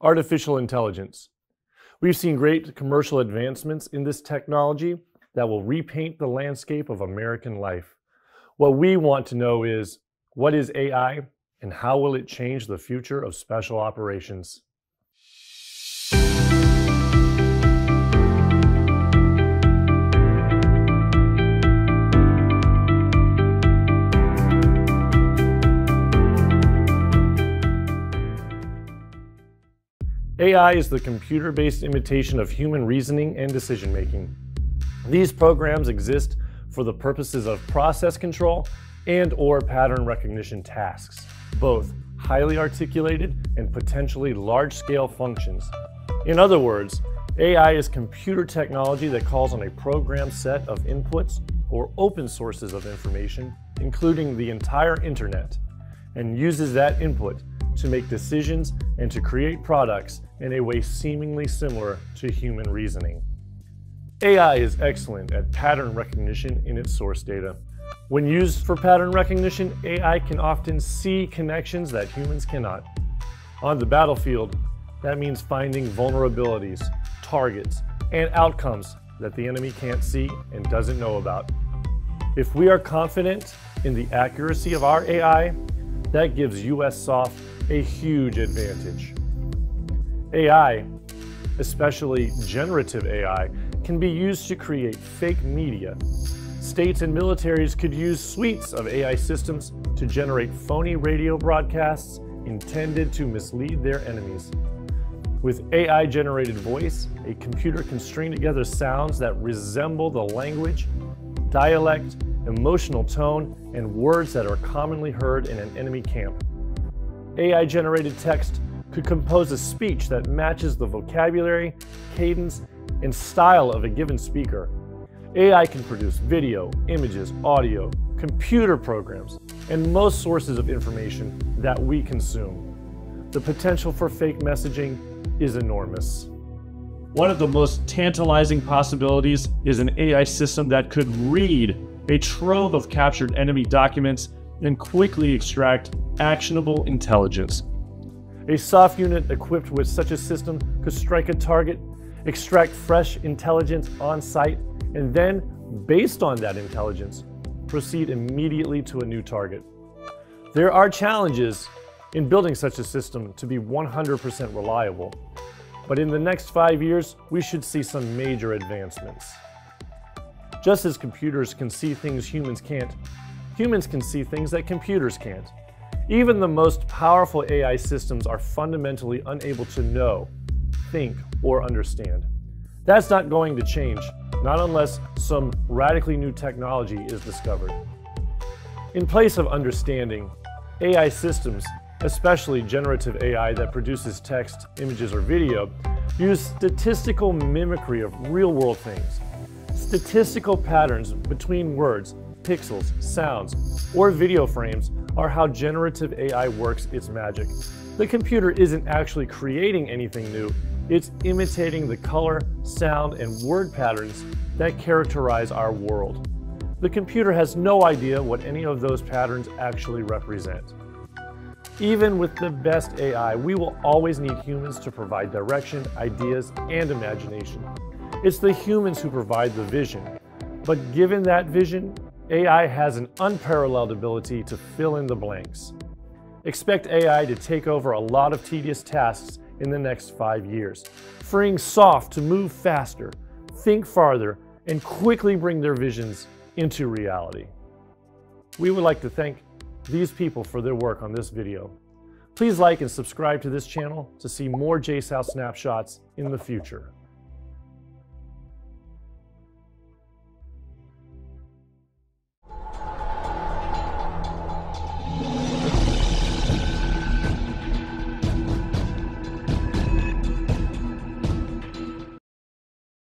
artificial intelligence. We've seen great commercial advancements in this technology that will repaint the landscape of American life. What we want to know is, what is AI and how will it change the future of special operations? AI is the computer-based imitation of human reasoning and decision-making. These programs exist for the purposes of process control and or pattern recognition tasks, both highly articulated and potentially large-scale functions. In other words, AI is computer technology that calls on a program set of inputs or open sources of information, including the entire internet, and uses that input to make decisions and to create products in a way seemingly similar to human reasoning. AI is excellent at pattern recognition in its source data. When used for pattern recognition, AI can often see connections that humans cannot. On the battlefield, that means finding vulnerabilities, targets, and outcomes that the enemy can't see and doesn't know about. If we are confident in the accuracy of our AI, that gives USSOF a huge advantage. AI, especially generative AI, can be used to create fake media. States and militaries could use suites of AI systems to generate phony radio broadcasts intended to mislead their enemies. With AI-generated voice, a computer can string together sounds that resemble the language, dialect, emotional tone, and words that are commonly heard in an enemy camp. AI-generated text could compose a speech that matches the vocabulary, cadence, and style of a given speaker. AI can produce video, images, audio, computer programs, and most sources of information that we consume. The potential for fake messaging is enormous. One of the most tantalizing possibilities is an AI system that could read a trove of captured enemy documents and quickly extract actionable intelligence. A SOF unit equipped with such a system could strike a target, extract fresh intelligence on site, and then, based on that intelligence, proceed immediately to a new target. There are challenges in building such a system to be 100% reliable, but in the next five years, we should see some major advancements. Just as computers can see things humans can't, humans can see things that computers can't. Even the most powerful AI systems are fundamentally unable to know, think, or understand. That's not going to change, not unless some radically new technology is discovered. In place of understanding, AI systems, especially generative AI that produces text, images, or video, use statistical mimicry of real-world things Statistical patterns between words, pixels, sounds, or video frames are how generative AI works its magic. The computer isn't actually creating anything new, it's imitating the color, sound, and word patterns that characterize our world. The computer has no idea what any of those patterns actually represent. Even with the best AI, we will always need humans to provide direction, ideas, and imagination. It's the humans who provide the vision. But given that vision, AI has an unparalleled ability to fill in the blanks. Expect AI to take over a lot of tedious tasks in the next five years, freeing SOF to move faster, think farther, and quickly bring their visions into reality. We would like to thank these people for their work on this video. Please like and subscribe to this channel to see more JSOU snapshots in the future.